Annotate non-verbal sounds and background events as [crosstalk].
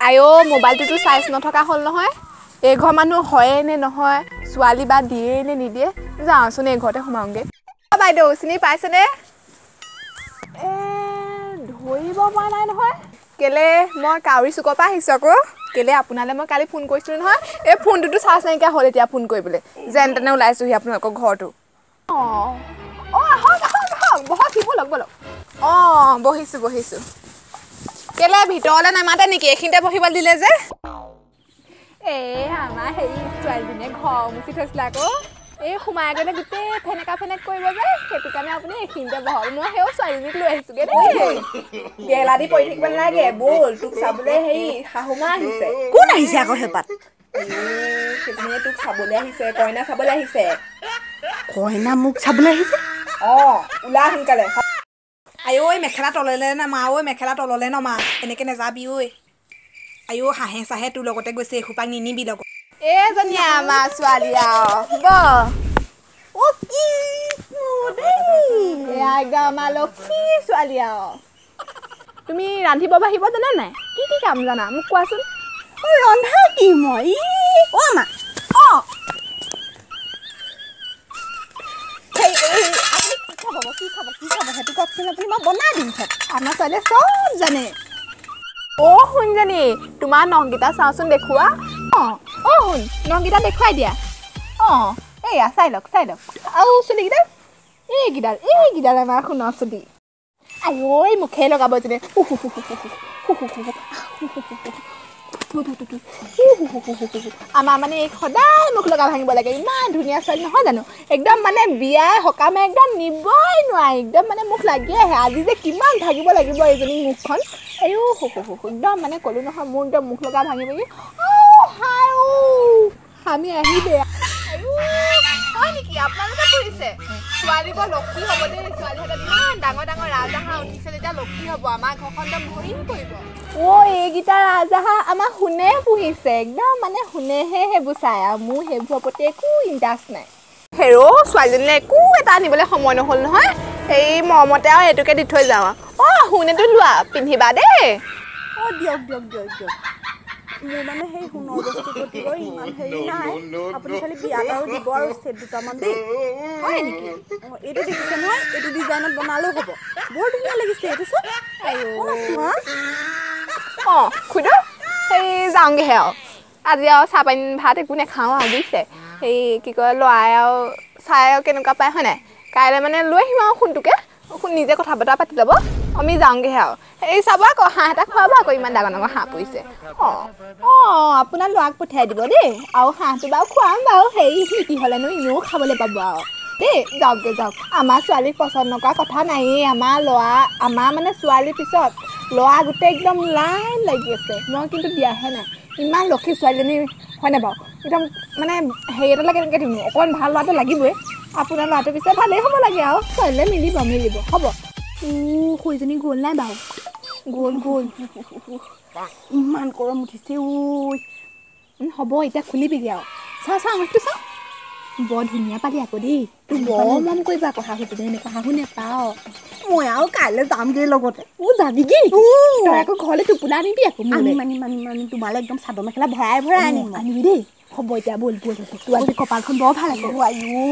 আইঅ মোবাইলটোতো charge নথকা হ'ল নহয়। এইঘৰ মানুহ হয়ে নে নহয় ছোৱালী বা দিয়ে নে নিদিয়ে যাওঁচোন এই ঘৰতে সোমাওঁগৈ। বাইদেউ চিনি পাইছেনে? ধৰিব পৰা নাই নহয়। কেলে মই কাউৰী চুকৰ পৰা আহিছোঁ আকৌ। কেলে আপোনালৈ মই কালি ফোন কৰিছিলোঁ নহয়। এই ফোনটোতো চাৰ্জ নাইকিয়া হ'ল এতিয়া ফোন কৰিবলৈ। যেন তেনে ওলাইছোঁহি আপোনালোকৰ ঘৰটো অঁ অঁ আহক আহক আহক। বহক ব'লক ব'লক অঁ বহিছোঁ বহিছোঁ। কেলে ভিতৰলৈ নামাতে নেকি? এইখিনিতে বহিব দিলে যে। এই আমাৰ হেৰি ছোৱালীজনীয়ে ঘৰ মুচি থৈছিলে আকৌ। এই সোমাই গ'লে গোটেই ফেনেকা ফেনেক কৰিব যে। সেইটো কাৰণে আপুনি এইখিনিতে বহক। মই সেই ছোৱালীজনীক লৈ আহিছোঁগৈ দেই। গেলা দি পৰি থাকিব নালাগে। ব'ল তোক চাবলৈ হেৰি শাহুমা আহিছে। কোন আহিছে আকৌ হেপাত সেইজনীয়ে তোক চাবলৈ আহিছে কইনা চাবলৈ আহিছে। কইনা মোক চাবলৈ আহিছে? অঁ ওলা সোনকালে। আইঐ মেখেলা তললৈ নামা ঐ মেখেলা তললৈ নমা এনেকৈ নেযাবি ঐ আইঅ হাঁহে চাহে তোৰ লগতে গৈছে এসোপা নিনিবি লগত এইজনী আমাৰ ছোৱালী আৰু ব অ' কি দেই এয়া একদম আমাৰ লক্ষী ছোৱালী আৰু তুমি ৰান্ধিব বাঢ়িব জানা নাই কি কি কাম জানা মোক কোৱাচোন ৰন্ধা কি মই অ' মা অঁ এই কি খাব কি খাব কি সেইটো কওকচোন আপুনি মই বনাই দিম চব আমাৰ ছোৱালীয়ে চব জানে অ' শুনজনী তোমাৰ নংকেইটা চাওঁচোন দেখুওৱা অঁ অঁ শুন নংকেইটা দেখুৱাই দিয়া অঁ এইয়া চাই লওক চাই লওক আৰু চুলিকেইটা এইকেইডাল এইকেইডাল আমাৰ সোণৰ চুলি আইঐ মুখে লগাব যেনে আমাৰ মানে এই সদায় মুখ লগা ভাঙিব লাগে। ইমান ধুনীয়া ছোৱালী নহয় জানো? একদম মানে বিয়াই সকামে একদম নিবই নোৱাৰি। একদম মানে মুখ লাগি আহে আজি যে কিমান ভাগিব লাগিব এইজনী মুখখন। আইও একদম মানে ক'লো নহয় মোৰ একদম মুখ লগা ভাঙি ভাঙি আমি আহিলে। হয় নেকি? আপোনালোকে ফুৰিছে ছোৱালী বৰ লক্ষী হ'ব দেই ছোৱালীহঁতে ইমান ডাঙৰ ডাঙৰ ৰাজহাঁহ উঠিছে যেতিয়া লক্ষী হ'ব। আমাৰ ঘৰখন একদম ভৰি পৰিব অ' এইকেইটা ৰাজহাঁহ আমাৰ সোণে পুহিছে একদম মানে সোণেহে সেইবোৰ চাই আৰু মোৰ সেইবোৰৰ প্ৰতি একো ইণ্টাৰেষ্ট নাই। হেৰ' ছোৱালীজনীলৈ একো এটা আনিবলৈ সময় নহ'ল নহয়। এই মৰমতে আৰু এইটোকে দি থৈ যাওঁ আৰু। অঁ সোণেটো লোৱা পিন্ধিবা দেই। অ' দিয়ক দিয়ক দিয়ক দিয়ক। মোৰ মানে সেই সোণৰ বস্তু প্ৰতি বৰ [laughs] ইমান হেৰি নাই। আপুনি খালি বিয়াত আৰু দিব আৰু ছেট দুটামান দেই। হয় নেকি? অঁ এইটো দেখিছে নহয় এইটো ডিজাইনত বনালেও হ'ব। বৰ ধুনীয়া লাগিছে এইটো চব অঁ খুইদেউ সেই যাওঁগৈহে আৰু। আজি আৰু চাহ পানী ভাত একো নাখাওঁ আৰু বুজিছে? সেই কি কয় ল'ৰাই আৰু চাই আৰু কেনেকুৱা পায় হয় নাই? কাইলৈ মানে লৈ আহিম আৰু সোণটোকে। সোণ নিজে কথা বতৰা পাতি ল'ব আমি যাওঁগৈহে আৰু। এই চাব আকৌ হাঁহ এটা খুৱাব আকৌ ইমান ডাঙৰ ডাঙৰ হাঁহ পৰিছে অঁ অঁ আপোনাৰ ল'ৰাক পঠিয়াই দিব দেই আৰু হাঁহটো বাৰু খুৱাম বাৰু হেৰি মিতি হ'লেনো এনেও খাবলৈ পাব আৰু। দেই যাওকগৈ যাওক। আমাৰ ছোৱালীক পচন্দ নকৰা কথা নায়েই আমাৰ ল'ৰা আমাৰ মানে ছোৱালীৰ পিছত ল'ৰা গোটেই একদম লাইন লাগি আছে। মই কিন্তু দিয়াহে নাই। ইমান লক্ষী ছোৱালীজনী হয়নে বাৰু? একদম মানে হেৰি এটালৈ কেনেকৈ দিম অকণমান ভাল ল'ৰাটো লাগিবই। আপোনাৰ ল'ৰাটোৰ পিছত ভালেই হ'ব লাগে আৰু। ছোৱালীলৈ মিলিব মিলিব হ'ব। খুৰীজনী গ'ল নাই বাৰু? গ'ল গ'ল। ইমান গৰম উঠিছে ঐ। হ'ব এতিয়া খুলিবিগৈ আৰু। চাওঁ চাওঁ সেইটো চাওঁ। বৰ ধুনীয়া পালি আকৌ দেই। তোক বৰ মন কৰিবা কথা সুধিলে এনেকুৱা শাহু নেপাওঁ। মই আৰু কাইলৈ যামগৈ লগতে। অঁ যাবিগি তই আকৌ ঘৰলৈ টোপোলা আনিবি আকৌ আনিম মোলৈ। আনিম আনিম আনিম তোমালৈ একদম চাদৰ মেখেলা ভৰাই ভৰাই আনিম আনিবি দেই। হ'ব এতিয়া ব'ল ব'ল। তোৰ আজি কপালখন বৰ ভাল আকৌ আইও।